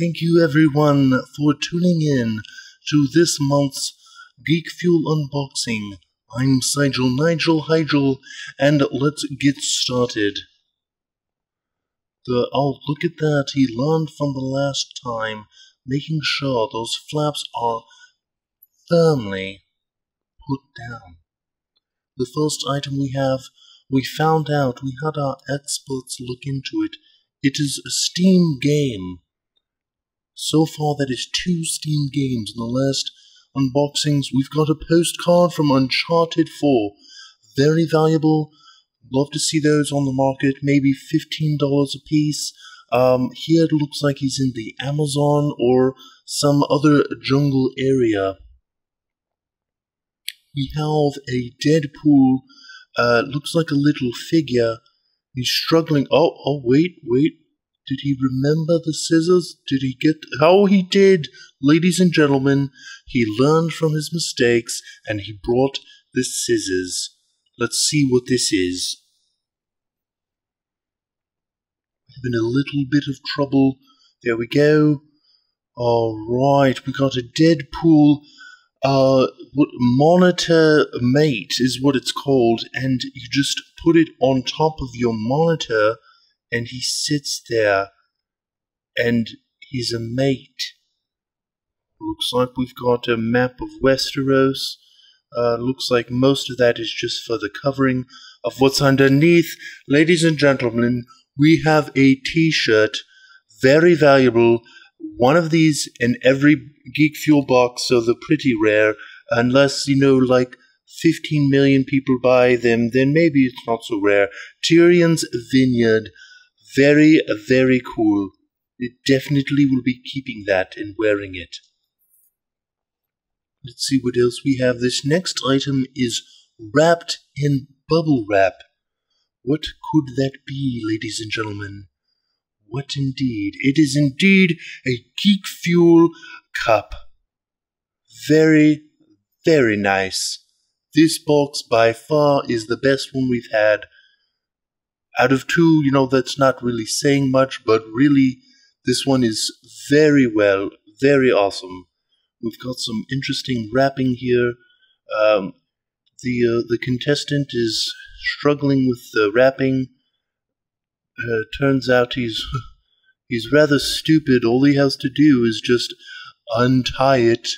Thank you everyone for tuning in to this month's Geek Fuel unboxing. I'm Sigel Nigel Higel, and let's get started. The, oh, look at that, he learned from the last time, making sure those flaps are firmly put down. The first item we have, we found out, we had our experts look into it. It is a Steam game. So far, that is two Steam games in the last unboxings. We've got a postcard from Uncharted 4. Very valuable. Love to see those on the market. Maybe $15 a piece. Um, here it looks like he's in the Amazon or some other jungle area. We have a Deadpool. Uh, looks like a little figure. He's struggling. Oh, oh, wait, wait. Did he remember the scissors? Did he get. Oh, he did! Ladies and gentlemen, he learned from his mistakes and he brought the scissors. Let's see what this is. I've been a little bit of trouble. There we go. Alright, we got a Deadpool uh, monitor mate is what it's called, and you just put it on top of your monitor and he sits there and he's a mate. Looks like we've got a map of Westeros. Uh, looks like most of that is just for the covering of what's underneath. Ladies and gentlemen, we have a t shirt, very valuable. One of these in every Geek Fuel box, so they're pretty rare. Unless, you know, like 15 million people buy them, then maybe it's not so rare. Tyrion's Vineyard very, very cool. It definitely will be keeping that and wearing it. Let's see what else we have. This next item is wrapped in bubble wrap. What could that be, ladies and gentlemen? What indeed? It is indeed a Geek Fuel cup. Very, very nice. This box by far is the best one we've had out of two, you know, that's not really saying much, but really, this one is very well, very awesome. We've got some interesting wrapping here. Um, the uh, the contestant is struggling with the wrapping. Uh, turns out he's he's rather stupid. All he has to do is just untie it.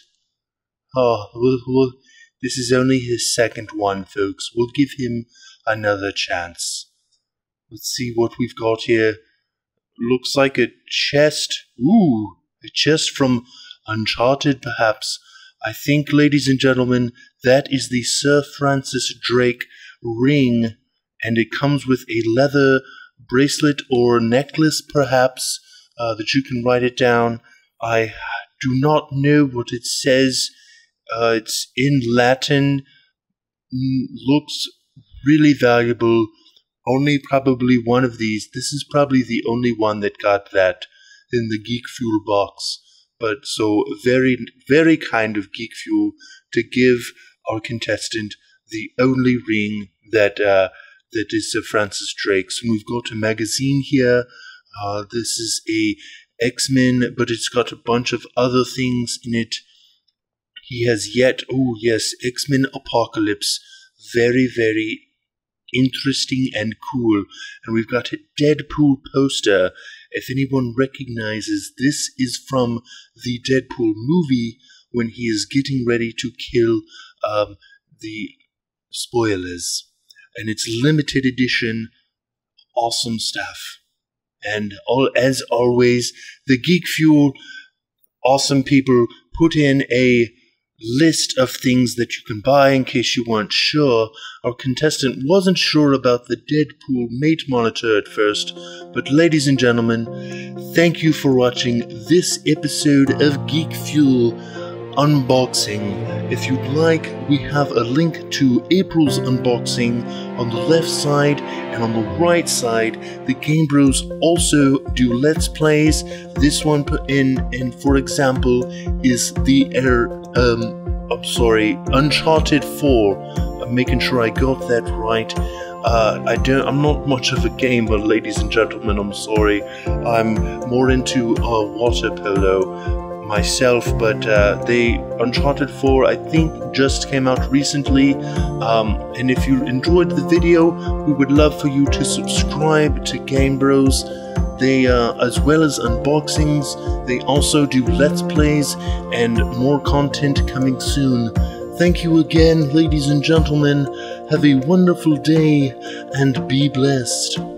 Oh, we'll, we'll, this is only his second one, folks. We'll give him another chance. Let's see what we've got here. Looks like a chest. Ooh, a chest from Uncharted, perhaps. I think, ladies and gentlemen, that is the Sir Francis Drake ring, and it comes with a leather bracelet or necklace, perhaps, uh, that you can write it down. I do not know what it says. Uh, it's in Latin. Mm, looks really valuable only probably one of these. This is probably the only one that got that in the Geek Fuel box. But so very, very kind of Geek Fuel to give our contestant the only ring that uh, that is Sir Francis Drake's. And we've got a magazine here. Uh, this is a X Men, but it's got a bunch of other things in it. He has yet, oh yes, X Men Apocalypse. Very, very interesting and cool. And we've got a Deadpool poster. If anyone recognizes, this is from the Deadpool movie when he is getting ready to kill um, the spoilers. And it's limited edition, awesome stuff. And all, as always, the Geek Fuel awesome people put in a list of things that you can buy in case you weren't sure. Our contestant wasn't sure about the Deadpool mate monitor at first, but ladies and gentlemen, thank you for watching this episode of Geek Fuel unboxing. If you'd like, we have a link to April's unboxing on the left side and on the right side. The Game Bros also do Let's Plays. This one put in, and for example, is the Air, um, I'm sorry, Uncharted 4. I'm making sure I got that right. Uh, I don't. I'm not much of a gamer, ladies and gentlemen. I'm sorry. I'm more into uh, water polo myself, but uh, they Uncharted 4 I think just came out recently. Um, and if you enjoyed the video, we would love for you to subscribe to Game Bros. They, uh, as well as unboxings, they also do Let's Plays and more content coming soon. Thank you again, ladies and gentlemen. Have a wonderful day and be blessed.